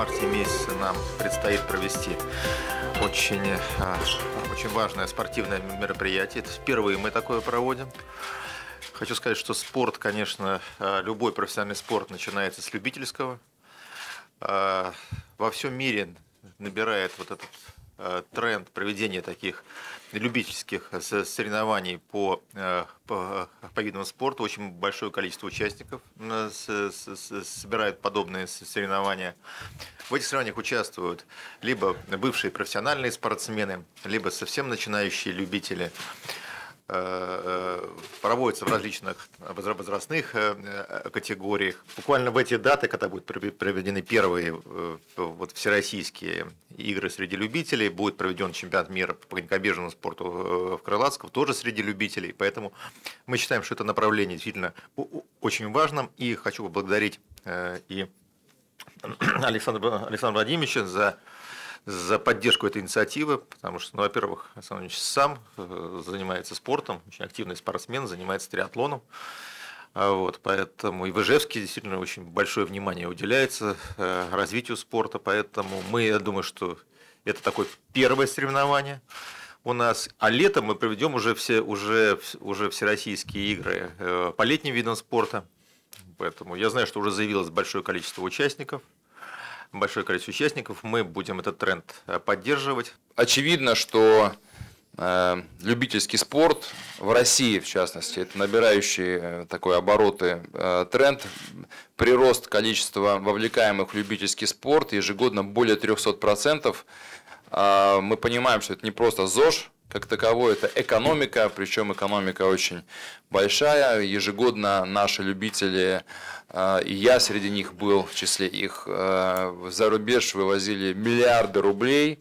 марте месяце нам предстоит провести очень, а, очень важное спортивное мероприятие. Это впервые мы такое проводим. Хочу сказать, что спорт, конечно, а, любой профессиональный спорт начинается с любительского. А, во всем мире набирает вот этот тренд проведения таких любительских соревнований по, по, по видам спорта. Очень большое количество участников собирают подобные соревнования. В этих соревнованиях участвуют либо бывшие профессиональные спортсмены, либо совсем начинающие любители. Э, э, проводятся в различных возрастных э, категориях. Буквально в эти даты, когда будут проведены первые вот, всероссийские игры среди любителей, будет проведен чемпионат мира по конькобежному спорту в Крылатском, тоже среди любителей. Поэтому мы считаем, что это направление действительно очень важным. И хочу поблагодарить и Александра, Александра Владимировича за, за поддержку этой инициативы, потому что, ну, во-первых, Александр сам э, занимается спортом, очень активный спортсмен, занимается триатлоном. А вот, поэтому и в Ижевске действительно очень большое внимание уделяется э, развитию спорта, поэтому мы, я думаю, что это такое первое соревнование у нас, а летом мы проведем уже все уже уже всероссийские игры э, по летним видам спорта. Поэтому я знаю, что уже заявилось большое количество участников. Большое количество участников. Мы будем этот тренд э, поддерживать. Очевидно, что э, любительский спорт в России, в частности, это набирающий э, такой обороты тренд. Прирост количества вовлекаемых в любительский спорт ежегодно более 300%. Э, мы понимаем, что это не просто ЗОЖ, как таковой это экономика, причем экономика очень большая. Ежегодно наши любители, э, и я среди них был, в числе их, э, за рубеж вывозили миллиарды рублей,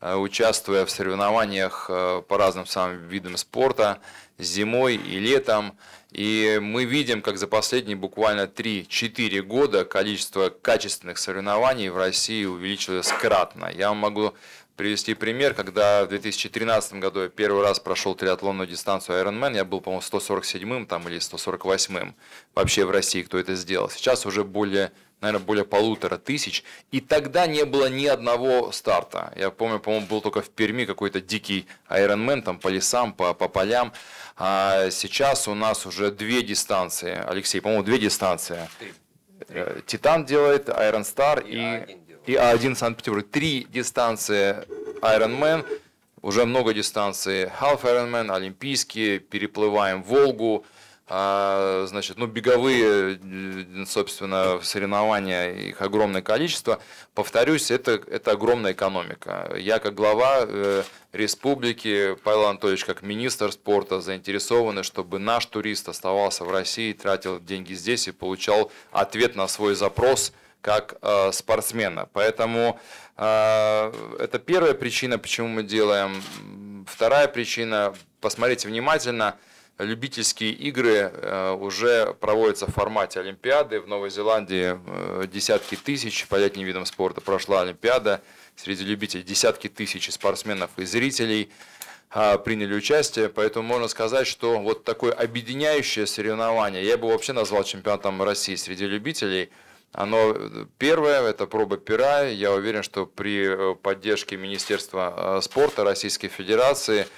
э, участвуя в соревнованиях по разным самым видам спорта зимой и летом. И мы видим, как за последние буквально 3-4 года количество качественных соревнований в России увеличилось кратно. Я могу привести пример, когда в 2013 году я первый раз прошел триатлонную дистанцию Ironman, я был, по-моему, 147-м там, или 148-м вообще в России, кто это сделал. Сейчас уже более, наверное, более полутора тысяч, и тогда не было ни одного старта. Я помню, по-моему, был только в Перми какой-то дикий Ironman, там по лесам, по, по полям. А сейчас у нас уже две дистанции. Алексей, по-моему, две дистанции. Три. Э, Титан делает, Iron Star и, и и А1 Санкт-Петербург. Три дистанции Ironman, уже много дистанций Half Ironman, Олимпийские, переплываем Волгу, а, значит, ну, беговые, собственно, соревнования, их огромное количество. Повторюсь, это, это огромная экономика. Я, как глава э, республики, Павел Анатольевич, как министр спорта, заинтересованы, чтобы наш турист оставался в России, тратил деньги здесь и получал ответ на свой запрос – как э, спортсмена. Поэтому э, это первая причина, почему мы делаем. Вторая причина, посмотрите внимательно, любительские игры э, уже проводятся в формате Олимпиады. В Новой Зеландии э, десятки тысяч по летним видам спорта прошла Олимпиада. Среди любителей десятки тысяч спортсменов и зрителей э, приняли участие, поэтому можно сказать, что вот такое объединяющее соревнование, я бы вообще назвал чемпионатом России среди любителей – оно первое, это проба пера. Я уверен, что при э, поддержке Министерства э, спорта Российской Федерации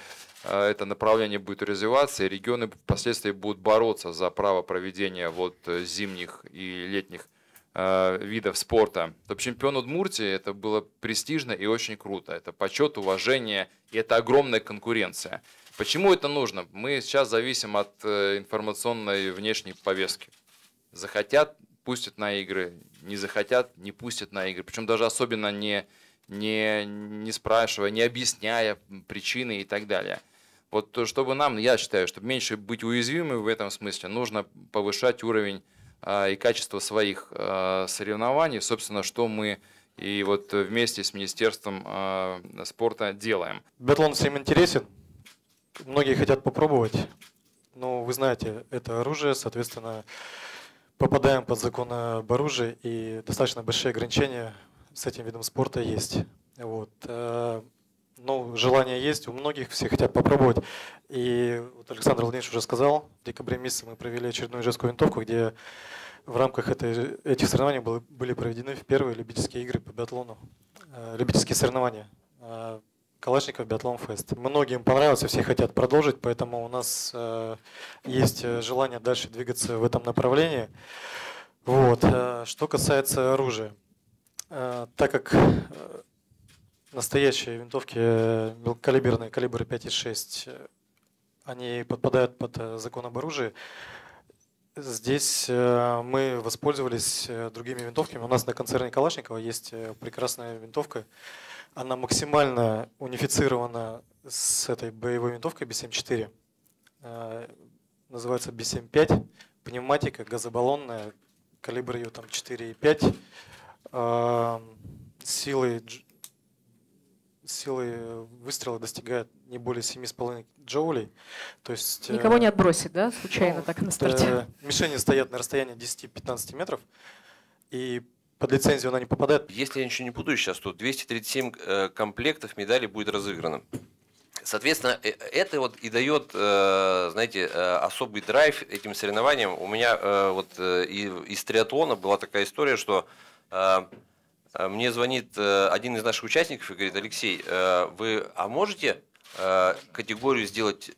э, это направление будет развиваться, и регионы впоследствии будут бороться за право проведения вот зимних и летних видов спорта. Топ-чемпион Удмуртии это было престижно и очень круто. Это почет, уважение, и это огромная конкуренция. Почему это нужно? Мы сейчас зависим от информационной внешней повестки. Захотят пустят на игры, не захотят, не пустят на игры. Причем даже особенно не, не, не спрашивая, не объясняя причины и так далее. Вот чтобы нам, я считаю, чтобы меньше быть уязвимыми в этом смысле, нужно повышать уровень а, и качество своих а, соревнований. Собственно, что мы и вот вместе с Министерством а, спорта делаем. Биатлон всем интересен. Многие хотят попробовать. Но вы знаете, это оружие, соответственно, попадаем под закон об оружии, и достаточно большие ограничения с этим видом спорта есть. Вот. Э, ну, желание есть, у многих все хотят попробовать. И вот Александр Владимирович уже сказал, в декабре месяце мы провели очередную жесткую винтовку, где в рамках этой, этих соревнований были, были проведены первые любительские игры по биатлону, э, любительские соревнования. Э, Калашников Биатлон Фест. Многим понравился, все хотят продолжить, поэтому у нас э, есть желание дальше двигаться в этом направлении. Вот. Э, что касается оружия, э, так как э, настоящие винтовки мелкокалиберные, калибр 5,6, они подпадают под закон об оружии, Здесь мы воспользовались другими винтовками. У нас на концерне Калашникова есть прекрасная винтовка. Она максимально унифицирована с этой боевой винтовкой B7-4. Называется B7-5. Пневматика газобаллонная, калибр ее там 4,5, э, силы, силы выстрела достигает не более 7,5 джоулей. То есть, э, Никого не отбросит, да, случайно ну, так на старте? Э, мишени стоят на расстоянии 10-15 метров, и под лицензию она не попадает. Если я ничего не путаю сейчас, то 237 э, комплектов медалей будет разыграно. Соответственно, э, это вот и дает, э, знаете, особый драйв этим соревнованиям. У меня вот из триатлона была такая история, что мне звонит один из наших участников и говорит, Алексей, вы, а можете категорию сделать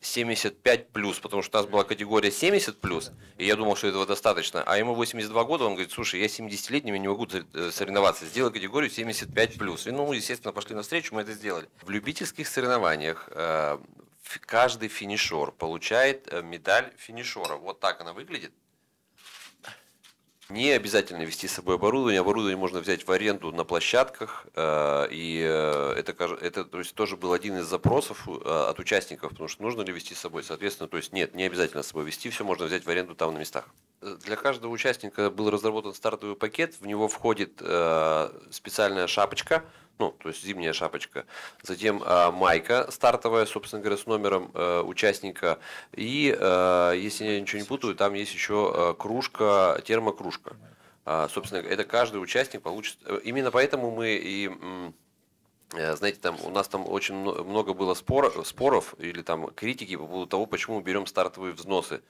75 плюс, потому что у нас была категория 70 плюс, и я думал, что этого достаточно. А ему 82 года, он говорит, слушай, я 70-летний, не могу э, соревноваться, сделай категорию 75 плюс. И, ну, естественно, пошли навстречу, мы это сделали. В любительских соревнованиях э, каждый финишер получает э, медаль финишера. Вот так она выглядит. Не обязательно вести с собой оборудование. Оборудование можно взять в аренду на площадках. Э, и э, это, это то есть, тоже был один из запросов э, от участников, потому что нужно ли вести с собой. Соответственно, то есть нет, не обязательно с собой вести, все можно взять в аренду там на местах. Для каждого участника был разработан стартовый пакет, в него входит специальная шапочка – ну, то есть зимняя шапочка. Затем э, майка стартовая, собственно говоря, с номером э, участника. И, э, если я ничего не путаю, там есть еще э, кружка, термокружка. Э, собственно, это каждый участник получит. Именно поэтому мы и знаете, там у нас там очень много было спор, споров или там критики по поводу того, почему мы берем стартовые взносы.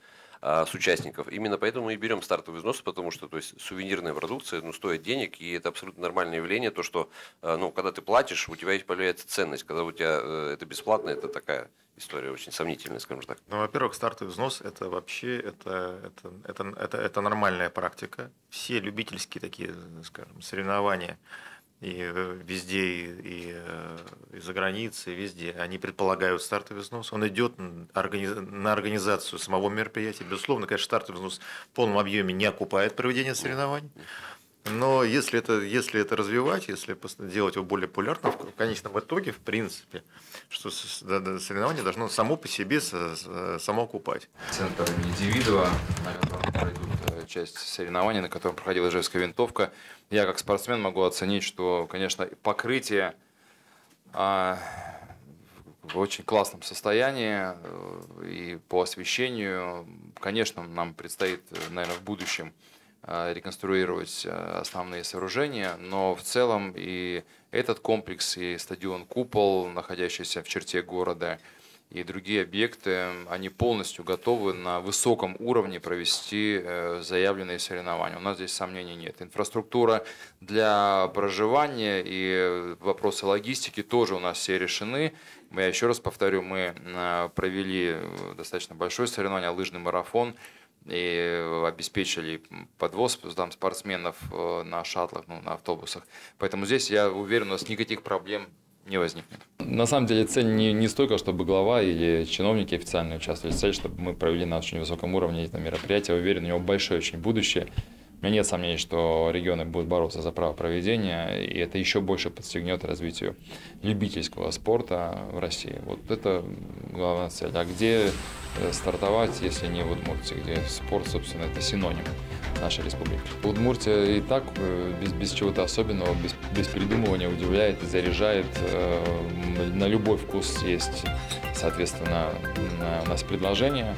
А, с участников. Именно поэтому мы и берем стартовый взнос, потому что то есть, сувенирная продукция ну, стоит денег, и это абсолютно нормальное явление, то, что а, ну, когда ты платишь, у тебя появляется ценность. Когда у тебя э, это бесплатно, это такая история очень сомнительная, скажем так. Ну, во-первых, стартовый взнос это вообще это, это, это, это, это нормальная практика. Все любительские такие, скажем, соревнования и э, везде, и, э, и за границей, везде, они предполагают стартовый взнос. Он идет на организацию самого мероприятия. Безусловно, конечно, стартовый взнос в полном объеме не окупает проведение соревнований. Но если это, если это развивать, если делать его более популярным, в конечном итоге, в принципе, что соревнование должно само по себе само окупать. Центр индивидуа, на котором пройдут э, часть соревнований, на котором проходила ижевская винтовка, я как спортсмен могу оценить, что, конечно, покрытие а, в очень классном состоянии э, и по освещению, конечно, нам предстоит, наверное, в будущем а, реконструировать а, основные сооружения, но в целом и этот комплекс, и стадион «Купол», находящийся в черте города, и другие объекты, они полностью готовы на высоком уровне провести э, заявленные соревнования. У нас здесь сомнений нет. Инфраструктура для проживания и вопросы логистики тоже у нас все решены. Я еще раз повторю, мы э, провели достаточно большое соревнование, лыжный марафон, и обеспечили подвоз там, спортсменов э, на шаттлах, ну, на автобусах. Поэтому здесь, я уверен, у нас никаких проблем не возникнет. На самом деле цель не, не столько, чтобы глава или чиновники официально участвовали, цель, чтобы мы провели на очень высоком уровне это мероприятие. Уверен, у него большое очень будущее. У меня нет сомнений, что регионы будут бороться за право проведения, и это еще больше подстегнет развитию любительского спорта в России. Вот это главная цель. А где э, стартовать, если не в Удмуртии, где спорт, собственно, это синоним нашей республики. Удмуртия и так э, без, без чего-то особенного, без, без придумывания удивляет и заряжает. Э, на любой вкус есть, соответственно, у нас предложение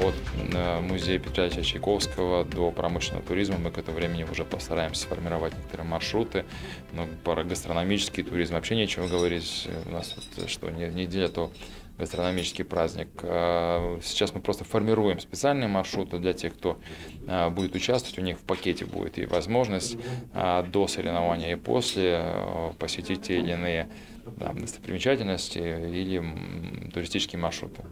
от э, музея Петра Ильича Чайковского до промышленного туризма. Мы к этому времени уже постараемся сформировать некоторые маршруты. Но про гастрономический туризм вообще нечего говорить. У нас вот, что неделя, то гастрономический праздник. Э, сейчас мы просто формируем специальные маршруты для тех, кто э, будет участвовать. У них в пакете будет и возможность до соревнования и после посетить те или иные да, достопримечательности или туристические маршруты.